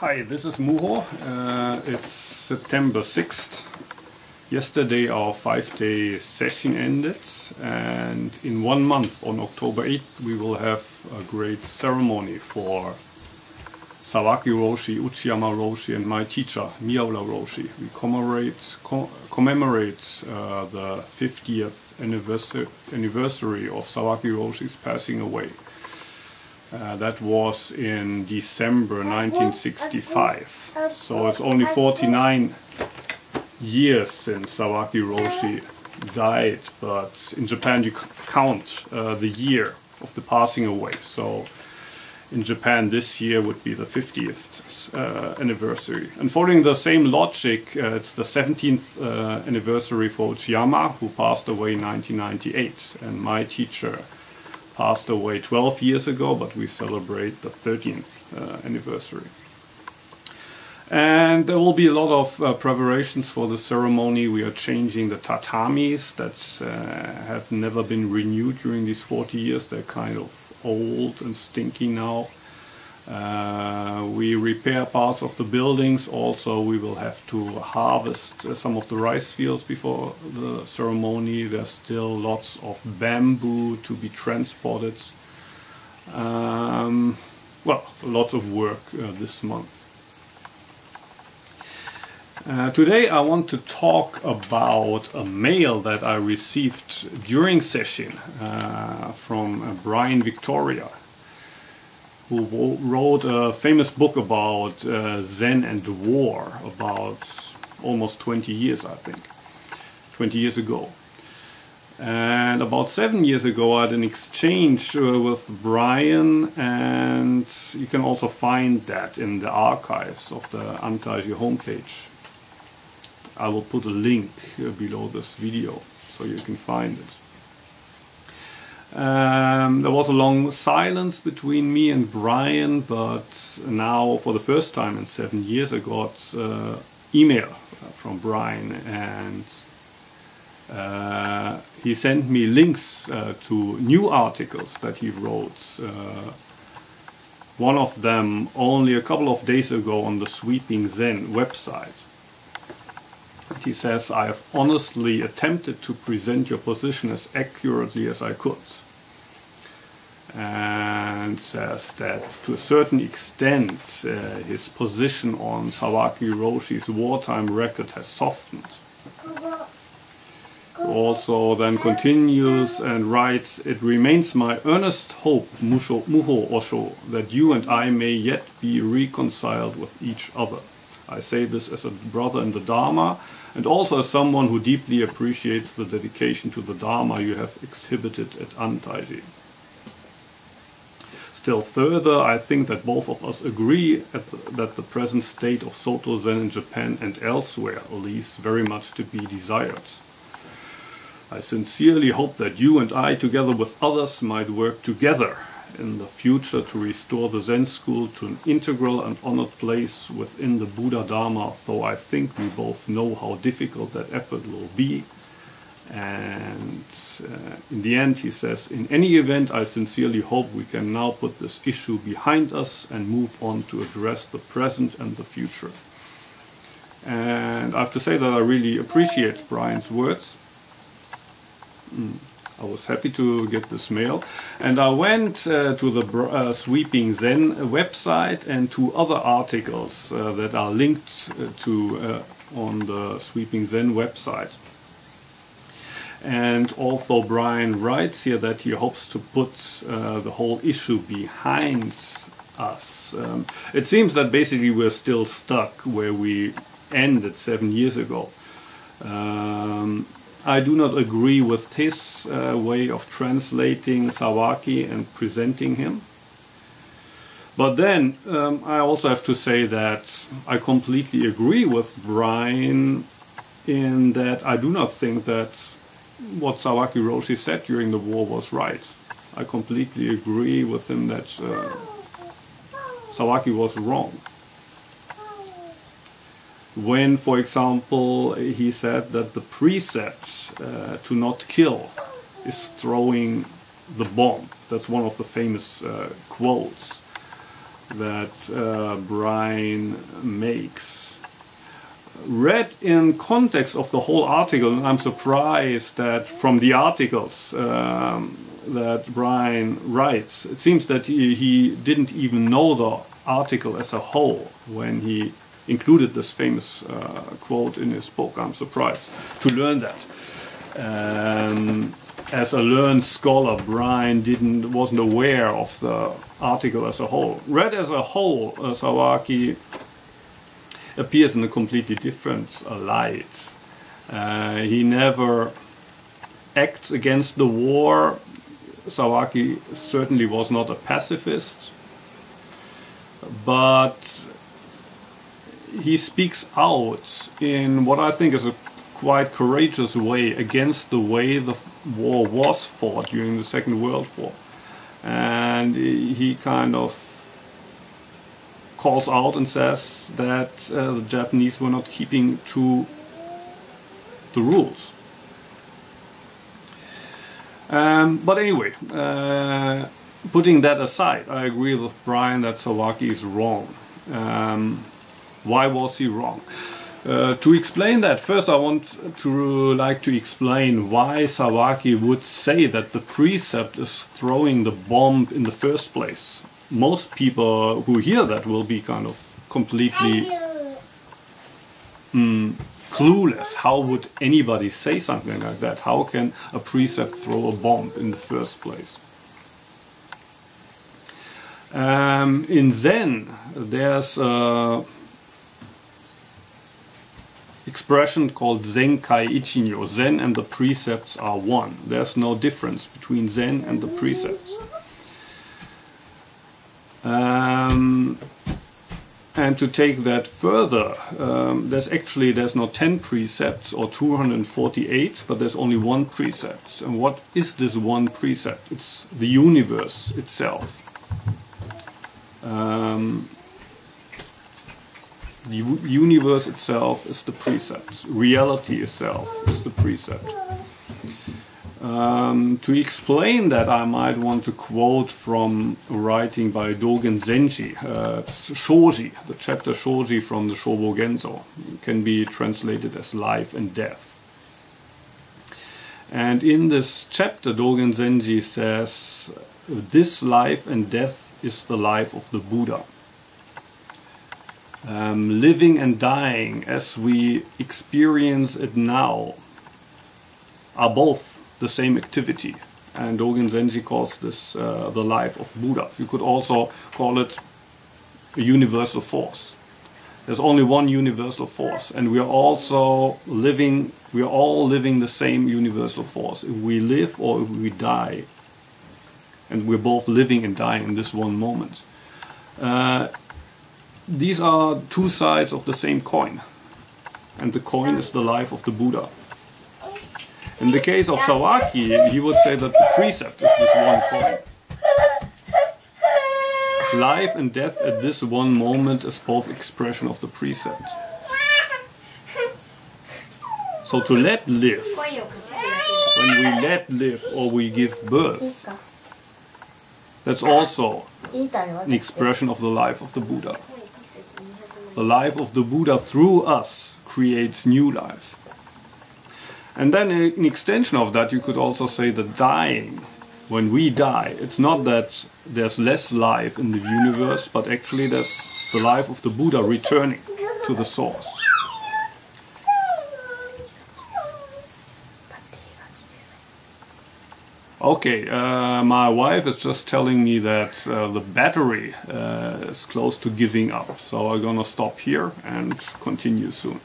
Hi, this is Muho. Uh, it's September 6th. Yesterday our five-day session ended and in one month, on October 8th, we will have a great ceremony for Sawaki Roshi, Uchiyama Roshi and my teacher, Miyaura Roshi. We commemorate, co commemorate uh, the 50th anniversary, anniversary of Sawaki Roshi's passing away. Uh, that was in December 1965. So it's only 49 years since Sawaki Roshi died, but in Japan you count uh, the year of the passing away. So in Japan this year would be the 50th uh, anniversary. And following the same logic, uh, it's the 17th uh, anniversary for Uchiyama, who passed away in 1998. And my teacher passed away 12 years ago, but we celebrate the 13th uh, anniversary. And there will be a lot of uh, preparations for the ceremony. We are changing the tatamis that uh, have never been renewed during these 40 years. They're kind of old and stinky now. Uh, we repair parts of the buildings. Also, we will have to harvest uh, some of the rice fields before the ceremony. There's still lots of bamboo to be transported. Um, well, lots of work uh, this month. Uh, today I want to talk about a mail that I received during session uh, from uh, Brian Victoria who wrote a famous book about uh, Zen and war about almost 20 years I think 20 years ago and about seven years ago I had an exchange uh, with Brian and you can also find that in the archives of the Antaiji homepage I will put a link uh, below this video so you can find it. Um, there was a long silence between me and Brian, but now for the first time in seven years I got uh, email from Brian and uh, he sent me links uh, to new articles that he wrote. Uh, one of them only a couple of days ago on the Sweeping Zen website. He says, I have honestly attempted to present your position as accurately as I could. And says that to a certain extent uh, his position on Sawaki Roshi's wartime record has softened. Also then continues and writes, It remains my earnest hope, Musho, Muho Osho, that you and I may yet be reconciled with each other. I say this as a brother in the Dharma and also as someone who deeply appreciates the dedication to the Dharma you have exhibited at Antaiji. Still further, I think that both of us agree the, that the present state of Soto Zen in Japan and elsewhere leaves very much to be desired. I sincerely hope that you and I, together with others, might work together in the future to restore the Zen school to an integral and honored place within the Buddha Dharma, though I think we both know how difficult that effort will be. And uh, in the end, he says, in any event, I sincerely hope we can now put this issue behind us and move on to address the present and the future. And I have to say that I really appreciate Brian's words. Mm. I was happy to get this mail. And I went uh, to the uh, Sweeping Zen website and to other articles uh, that are linked uh, to uh, on the Sweeping Zen website. And although Brian writes here that he hopes to put uh, the whole issue behind us, um, it seems that basically we're still stuck where we ended seven years ago. Um, I do not agree with his uh, way of translating Sawaki and presenting him. But then um, I also have to say that I completely agree with Brian in that I do not think that what Sawaki Roshi said during the war was right. I completely agree with him that uh, Sawaki was wrong when, for example, he said that the precept uh, to not kill is throwing the bomb. That's one of the famous uh, quotes. that uh, Brian makes. Read in context of the whole article, and I'm surprised that from the articles um, that Brian writes, it seems that he, he didn't even know the article as a whole when he included this famous uh, quote in his book. I'm surprised to learn that. Um, as a learned scholar, Brian didn't wasn't aware of the article as a whole. Read as a whole, uh, Sawaki appears in a completely different uh, light. Uh, he never acts against the war. Sawaki certainly was not a pacifist, but he speaks out in what I think is a quite courageous way against the way the war was fought during the Second World War. And he kind of calls out and says that uh, the Japanese were not keeping to the rules. Um, but anyway, uh, putting that aside, I agree with Brian that Sawaki is wrong. Um, why was he wrong? Uh, to explain that, first I want to like to explain why Sawaki would say that the precept is throwing the bomb in the first place. Most people who hear that will be kind of completely mm, clueless. How would anybody say something like that? How can a precept throw a bomb in the first place? Um, in Zen, there's uh, expression called Zen Zenkai Ichinyo. Zen and the precepts are one. There's no difference between Zen and the precepts. Um, and to take that further, um, there's actually there's not 10 precepts or 248, but there's only one precept. And what is this one precept? It's the universe itself. Um, the universe itself is the precept. Reality itself is the precept. Um, to explain that, I might want to quote from a writing by Dogen Zenji. Uh, Shoji, the chapter Shoji from the Shobogenzo. It can be translated as life and death. And in this chapter, Dogen Zenji says, This life and death is the life of the Buddha. Um, living and dying as we experience it now are both the same activity. And Dogen Zenji calls this uh, the life of Buddha. You could also call it a universal force. There's only one universal force, and we are also living, we are all living the same universal force. If we live or if we die, and we're both living and dying in this one moment. Uh, these are two sides of the same coin, and the coin is the life of the Buddha. In the case of Sawaki, he would say that the precept is this one coin. Life and death at this one moment is both expression of the precept. So to let live, when we let live or we give birth, that's also an expression of the life of the Buddha. The life of the Buddha through us creates new life. And then in extension of that, you could also say that dying, when we die, it's not that there's less life in the universe, but actually there's the life of the Buddha returning to the source. Okay, uh, my wife is just telling me that uh, the battery uh, is close to giving up, so I'm gonna stop here and continue soon.